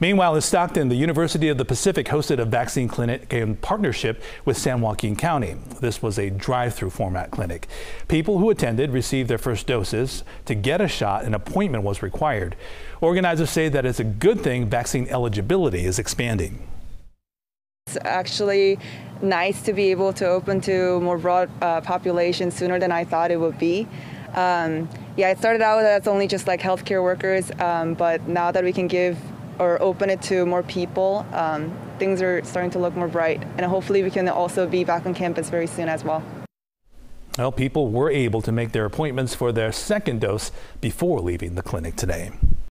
Meanwhile, in Stockton, the University of the Pacific hosted a vaccine clinic in partnership with San Joaquin County. This was a drive-through format clinic. People who attended received their first doses. To get a shot, an appointment was required. Organizers say that it's a good thing vaccine eligibility is expanding. It's actually nice to be able to open to more broad uh, population sooner than I thought it would be. Um, yeah, it started out as only just like healthcare workers, um, but now that we can give or open it to more people, um, things are starting to look more bright. And hopefully we can also be back on campus very soon as well. Well, people were able to make their appointments for their second dose before leaving the clinic today.